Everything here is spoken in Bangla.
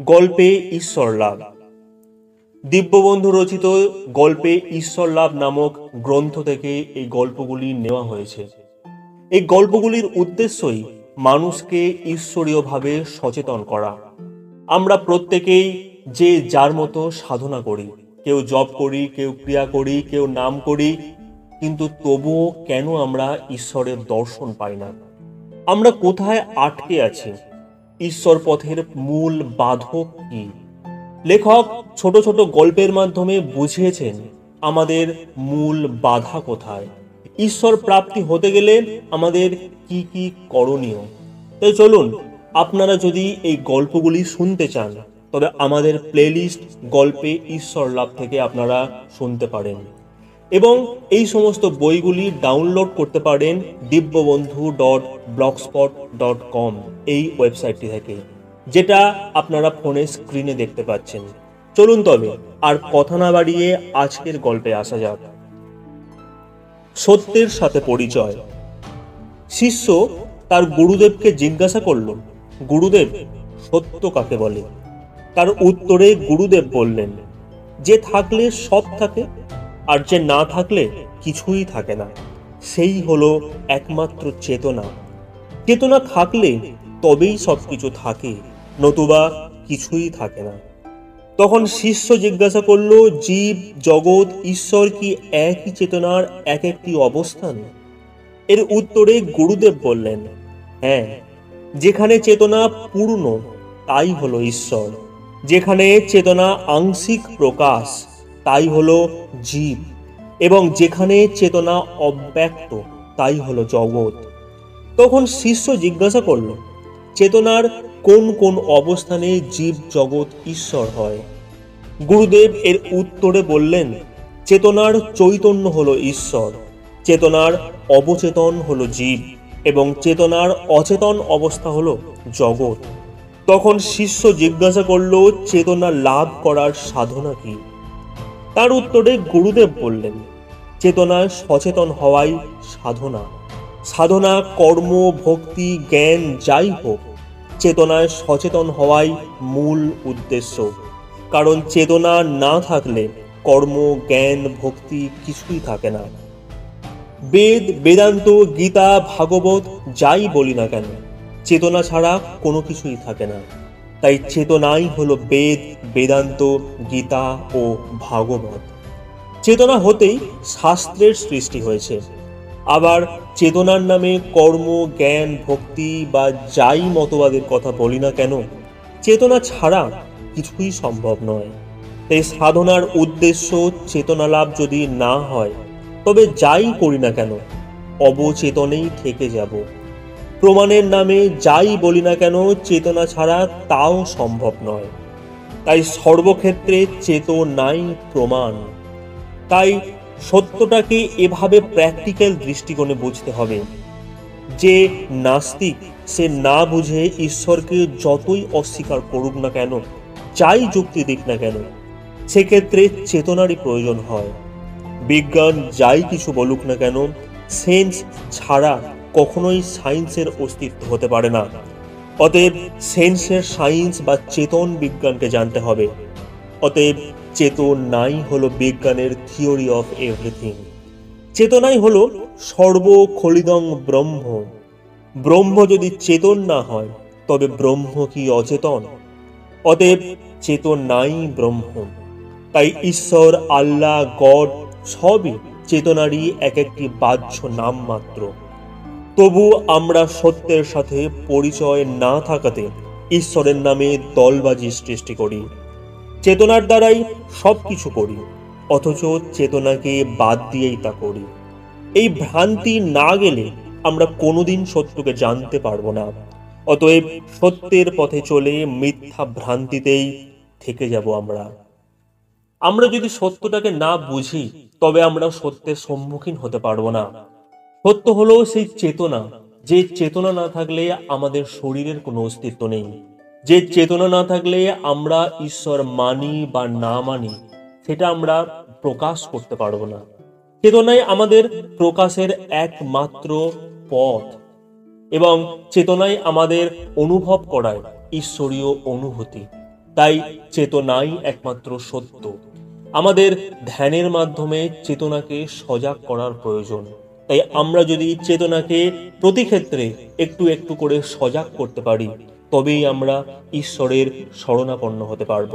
গল্পে ঈশ্বর লাভ। দিব্যবন্ধু রচিত গল্পে ঈশ্বর লাভ নামক গ্রন্থ থেকে এই গল্পগুলি নেওয়া হয়েছে। এই গল্পগুলির উদ্দেশ্যই মানুষকে ঈশ্বরীয়ভাবে সচেতন করা। আমরা প্রত্যেকেই যে যার মতো সাধনা করি, কেউ জব করি, কেউ ক্রিয়া করি, কেউ নাম করি, কিন্তু তবুও কেন আমরা ঈশ্বরের দর্শন পাই না? আমরা কোথায় আটকে আছি? ঈশ্বর পথের মূল বাধক কি? লেখক ছোট ছোট গল্পের মাধ্যমে বুঝিয়েছেন আমাদের মূল বাধা কোথায়। ঈশ্বর প্রাপ্তি হতে গেলে আমাদের কি কি করণীয়? তাই চলুন, আপনারা যদি এই গল্পগুলি শুনতে চান, তবে আমাদের প্লেলিস্ট গল্পে ঈশ্বর লাভ থেকে আপনারা শুনতে পারেন। এবং এই সমস্ত বইগুলি ডাউনলোড করতে পারেন Dibyabandhu dot blogspot dot com এই ওয়েবসাইটটি থেকে, যেটা আপনারা ফোনে স্ক্রিনে দেখতে পাচ্ছেন। চলুন তবে, আর কথা না বাড়িয়ে আজকের গল্পে আসা যাক। সত্যের সাথে পরিচয়। শিষ্য তার গুরুদেবকে জিজ্ঞাসা করল, গুরুদেব, সত্য কাকে বলে? তার উত্তরে গুরুদেব বললেন, যে থাকলে সব থাকে আর যে না থাকলে কিছুই থাকে না। সেই হলো একমাত্র চেতনা। চেতনা থাকলে তবেই সব কিছু থাকে, নতুবা কিছুই থাকে না। তখন শিষ্য জিজ্ঞাসা করল, জীব, জগৎ, ঈশ্বর কি একই চেতনার এক একটি অবস্থান? এর উত্তরে গুরুদেব বললেন হ্যাঁ যেখানে চেতনা পূর্ণ, তাই হলো ঈশ্বর। যেখানে চেতনা আংশিক প্রকাশ তাই হলো জীব। এবং যেখানে চেতনা অব্যক্ত, তাই হলো জগৎ। তখন শিষ্য জিজ্ঞাসা করল, চেতনার কোন কোন অবস্থানে জীব জগৎ ঈশ্বর হয়? গুরুদেব এর উত্তরে বললেন, চেতনার চৈতন্য হলো ঈশ্বর, চেতনার অবচেতন হলো জীব, এবং চেতনার অচেতন অবস্থা হলো জগৎ। তখন শিষ্য জিজ্ঞাসা করল, চেতনা লাভ করার সাধনা কি? তার উত্তরে গুরুদেব বললেন চেতনায় সচেতন হওয়াই সাধনা। সাধনা, কর্ম, ভক্তি, জ্ঞান যাই হোক চেতনায় সচেতন হওয়াই মূল উদ্দেশ্য। কারণ চেতনা না থাকলে কর্ম, জ্ঞান, ভক্তি কিছুই থাকে না। বেদ, বেদান্ত, গীতা, ভাগবত যাই বলি না কেন, চেতনা ছাড়া কোনো কিছুই থাকে না। তাই চেতনাই হলো বেদ, বেদান্ত, গীতা ও ভাগবত। চেতনা হতেই শাস্ত্রের সৃষ্টি হয়েছে। আবার চেতনার নামে কর্ম, জ্ঞান, ভক্তি বা যাই মতবাদের কথা বলি না কেন, চেতনা ছাড়া কিছুই সম্ভব নয়। তাই সাধনার উদ্দেশ্য চেতনা লাভ যদি না হয়, তবে যাই করি না কেন, অবচেতনেই থেকে যাব। প্রমাণের নামে যাই বলি না কেন চেতনা ছাড়া তাও সম্ভব নয়। তাই সর্বক্ষেত্রে চেতনাই প্রমাণ। তাই সত্যটাকে এভাবে প্র্যাকটিক্যাল দৃষ্টিকোণে বুঝতে হবে। যে নাস্তিক, সে না বুঝে ঈশ্বরকে যতই অস্বীকার করুক না কেন, যাই যুক্তি দিক না কেন, সেক্ষেত্রে চেতনারই প্রয়োজন হয়। বিজ্ঞান যাই কিছু বলুক না কেন সেন্স ছাড়া কখনোই সায়েন্সের অস্তিত্ব হতে পারে না। অতএব সেন্সের সায়েন্স বা চেতন বিজ্ঞানকে জানতে হবে। অতএব চেতনাই হলো বিজ্ঞানের থিওরি অফ এভরিথিং। চেতনাই হলো সর্বখলিদং ব্রহ্ম। ব্রহ্ম যদি চেতন না হয়, তবে ব্রহ্ম কি অচেতন? অতএব চেতনাই ব্রহ্ম। তাই ঈশ্বর, আল্লাহ, গড সবই চেতনারই এক একটি বাহ্য নাম মাত্র তবু আমরা সত্যের সাথে পরিচয় না থাকাতে ঈশ্বরের নামে দলবাজি সৃষ্টি করি। চেতনার দ্বারাই সব কিছু করি, অথচ চেতনাকে বাদ দিয়েই তা করি। এই ভ্রান্তি না গেলে আমরা কোনোদিন সত্যকে জানতে পারব না। অতএব সত্যের পথে চলে মিথ্যা ভ্রান্তিতেই থেকে যাব আমরা। আমরা যদি সত্যটাকে না বুঝি, তবে আমরা সত্যের সম্মুখীন হতে পারব না। সত্য হলো সেই চেতনা, যে চেতনা না থাকলে আমাদের শরীরের কোনো অস্তিত্ব নেই। যে চেতনা না থাকলে আমরা ঈশ্বর মানি বা না মানি, সেটা আমরা প্রকাশ করতে পারব না। চেতনাই আমাদের প্রকাশের একমাত্র পথ এবং চেতনাই আমাদের অনুভব করায় ঈশ্বরীয় অনুভূতি। তাই চেতনাই একমাত্র সত্য। আমাদের ধ্যানের মাধ্যমে চেতনাকে সজাগ করার প্রয়োজন। তাই আমরা যদি চেতনাকে প্রতি ক্ষেত্রে একটু একটু করে সজাগ করতে পারি, তবেই আমরা ঈশ্বরের শরণাপন্ন হতে পারব।